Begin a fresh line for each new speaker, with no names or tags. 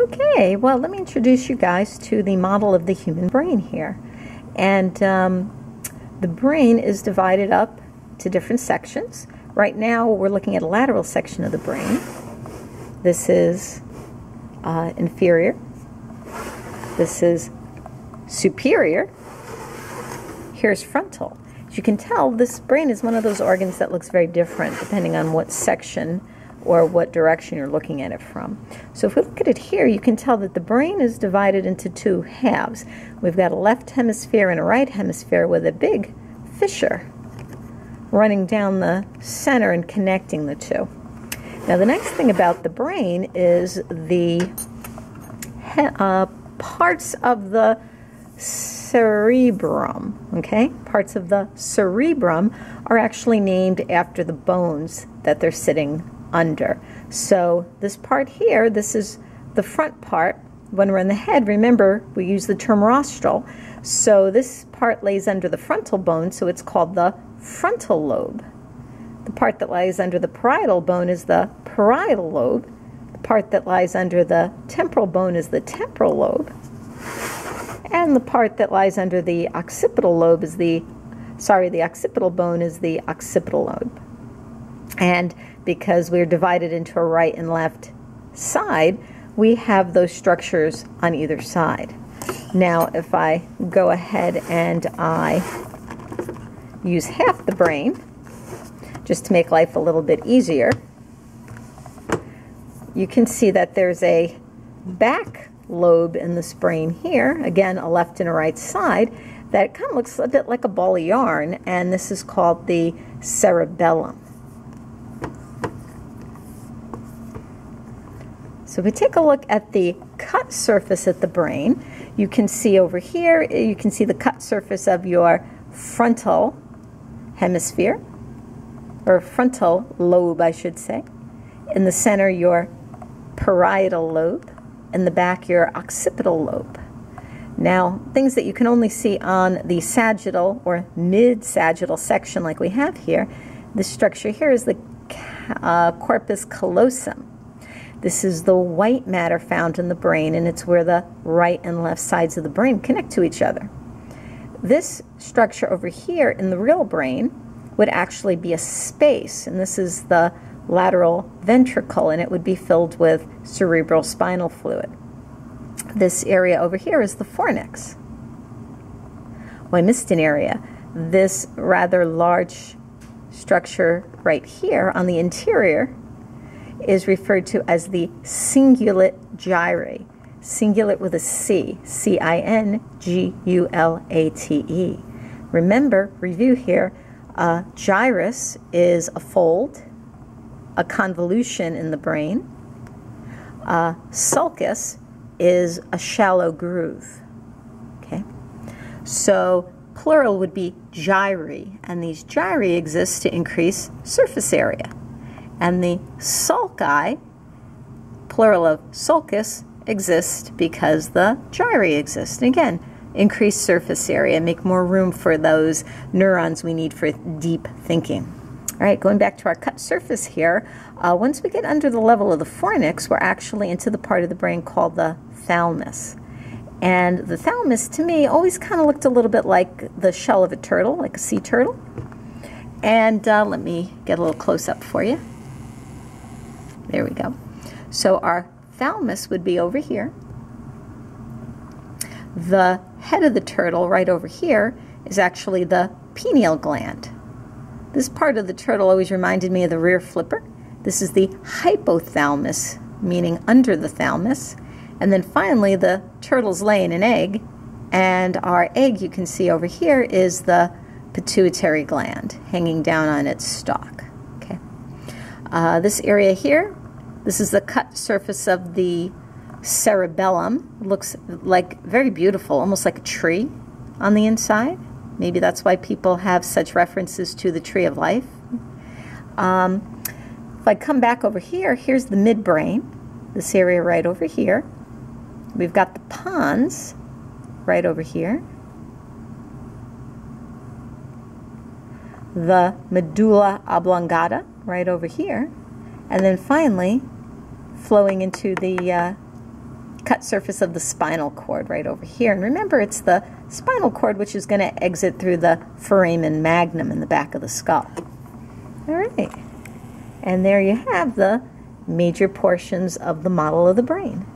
Okay, well, let me introduce you guys to the model of the human brain here. And um, the brain is divided up to different sections. Right now, we're looking at a lateral section of the brain. This is uh, inferior. This is superior. Here's frontal. As you can tell, this brain is one of those organs that looks very different depending on what section or what direction you're looking at it from. So if we look at it here, you can tell that the brain is divided into two halves. We've got a left hemisphere and a right hemisphere with a big fissure running down the center and connecting the two. Now the next thing about the brain is the uh, parts of the cerebrum, okay? Parts of the cerebrum are actually named after the bones that they're sitting under. So this part here, this is the front part. When we're in the head, remember, we use the term rostral. So this part lays under the frontal bone, so it's called the frontal lobe. The part that lies under the parietal bone is the parietal lobe. The part that lies under the temporal bone is the temporal lobe. And the part that lies under the occipital lobe is the, sorry, the occipital bone is the occipital lobe. And because we're divided into a right and left side, we have those structures on either side. Now, if I go ahead and I use half the brain, just to make life a little bit easier, you can see that there's a back lobe in this brain here, again, a left and a right side, that kind of looks a bit like a ball of yarn, and this is called the cerebellum. So if we take a look at the cut surface at the brain, you can see over here, you can see the cut surface of your frontal hemisphere, or frontal lobe, I should say. In the center, your parietal lobe in the back your occipital lobe. Now, things that you can only see on the sagittal or mid-sagittal section like we have here, this structure here is the uh, corpus callosum. This is the white matter found in the brain, and it's where the right and left sides of the brain connect to each other. This structure over here in the real brain would actually be a space, and this is the lateral ventricle and it would be filled with cerebral spinal fluid. This area over here is the fornix. Oh, I missed an area. This rather large structure right here on the interior is referred to as the cingulate gyri. Cingulate with a C, C I N G U L A T E. Remember, review here, uh, gyrus is a fold a convolution in the brain. Uh, sulcus is a shallow groove. Okay, so plural would be gyri, and these gyri exist to increase surface area. And the sulci, plural of sulcus, exist because the gyri exist. And again, increase surface area, make more room for those neurons we need for deep thinking. All right, going back to our cut surface here, uh, once we get under the level of the fornix, we're actually into the part of the brain called the thalamus. And the thalamus, to me, always kind of looked a little bit like the shell of a turtle, like a sea turtle. And uh, let me get a little close up for you. There we go. So our thalamus would be over here. The head of the turtle, right over here, is actually the pineal gland. This part of the turtle always reminded me of the rear flipper. This is the hypothalamus, meaning under the thalamus. And then finally, the turtle's laying an egg, and our egg you can see over here is the pituitary gland hanging down on its stalk. Okay. Uh, this area here, this is the cut surface of the cerebellum. looks like very beautiful, almost like a tree on the inside. Maybe that's why people have such references to the tree of life. Um, if I come back over here, here's the midbrain, this area right over here. We've got the pons right over here. The medulla oblongata right over here. And then finally, flowing into the uh, cut surface of the spinal cord right over here. And remember, it's the spinal cord which is going to exit through the foramen magnum in the back of the skull. All right. And there you have the major portions of the model of the brain.